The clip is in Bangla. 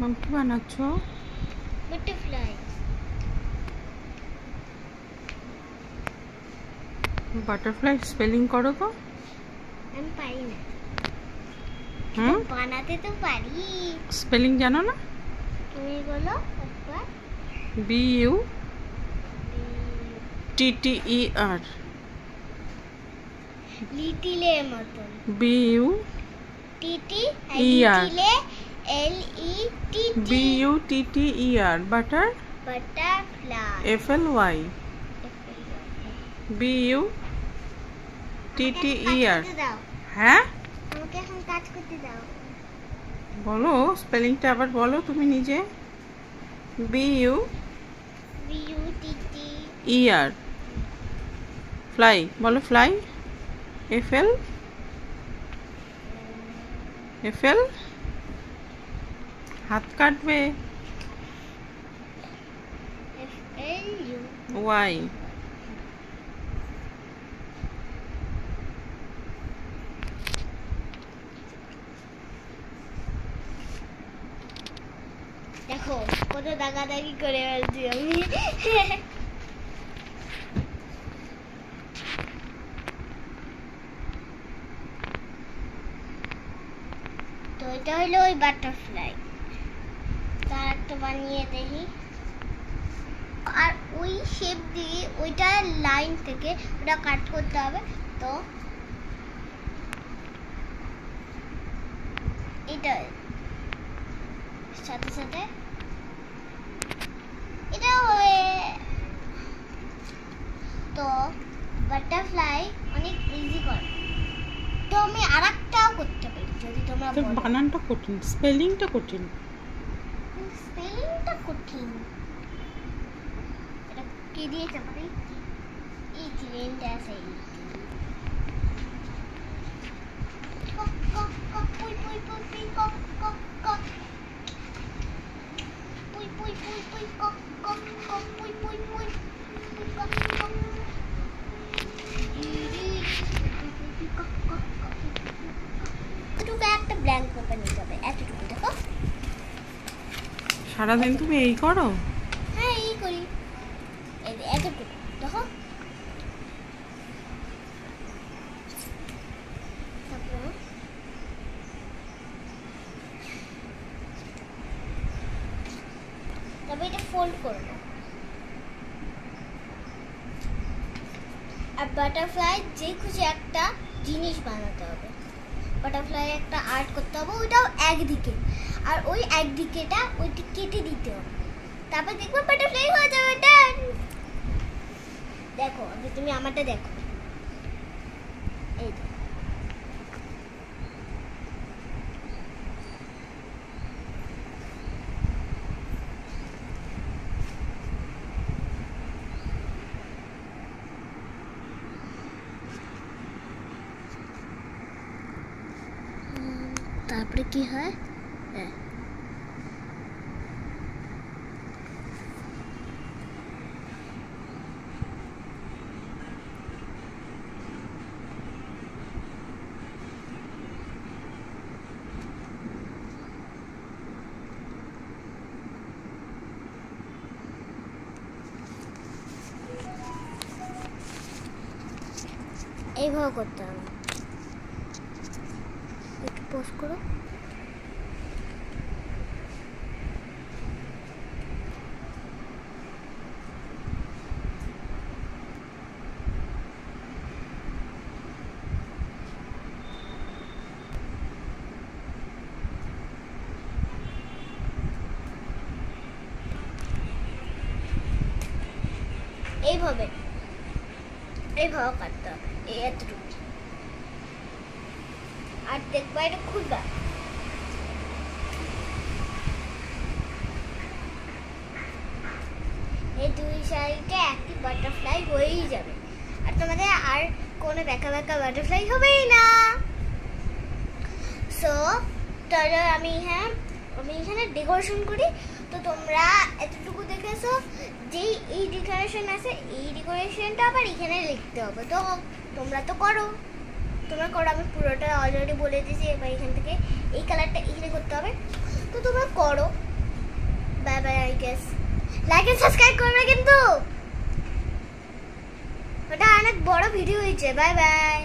মাম কি বানাচ্ছ বাটারফ্লাই বাটারফ্লাই স্পেলিং করো তো। আমি পারি না। হুম? বানাতে তো পারি। স্পেলিং জানো না? তুমি বলো একবার। B U T T E R লিটিলের মতন। B U T T T ER লিটিলে L E T B U T T E R butter butterfly F L Y B U T T E R দাও হ্যাঁ? আমাকে এখন কাজ করতে দাও বলো স্পেলিংটা আবার বলো তুমি নিজে। B U B U T T E R fly বলো fly F L F L হাত কাটবে? ওয়াই দেখো কত দাগাদাগি করে ফেলছি আমি। তো এটা হলো ওই বাটারফ্লাই একটা বানিয়ে দেখি। আর ওই শেপ দিয়ে ওইটা লাইন থেকে ওটা কাট করতে হবে। তো এটা সাথে সাথে এটা হয়ে তো বাটারফ্লাই অনেক ইজি করে। তো আমি আর একটাও করতে পারি যদি তোমরা বানানটা কঠিন স্পেলিংটা কঠিন। স্পেলিংটা কঠিন এটা কে দিয়েছে মানে এই ট্রেনটা আছে সারাদিন তুমি এই করো? হ্যাঁ এই করি। এতটুকু দেখো। তবে এটা ফোল্ড করব। আর বাটারফ্লাই যে খুশি একটা জিনিস বানাতে হবে। বাটারফ্লাই একটা আর্ট করতে হবে, ওইটাও একদিকে। আর ওই একদিকেটা ওইটি কেটে দিতে হবে। তারপর দেখব বাটারফ্লাই হয়ে যাবে দেখো তুমি আমারটা দেখো। এই দেখো। উম, তারপরে কি হয় হ্যাঁ এইভাবে করতে হবে একটু পোস্ট করো। এইভাবে এইভাবে কাটতে হবে এই এতটুকু আর দেখবা এটা খুলবা। এই দুই সাইডে একটি বাটারফ্লাই হয়েই যাবে। আর তোমাদের আর কোনো বেকা বেকা বাটারফ্লাই হবেই না। সো তাহলে আমি হ্যাঁ আমি এখানে ডেকোরেশন করি। তো তোমরা এতটুকু দেখেছ যে এই ডেকোরেশন আছে, এই ডেকোরেশনটা আবার এখানে লিখতে হবে। তো তোমরা তো করো। তোমরা করো, আমি পুরোটা অলরেডি বলে দিয়েছি, এবার এখান থেকে এই কালারটা এখানে করতে হবে। তো তোমরা করো। Bye bye I guess like and subscribe করবে কিন্তু। ওটা অনেক বড় ভিডিও হয়েছে। Bye bye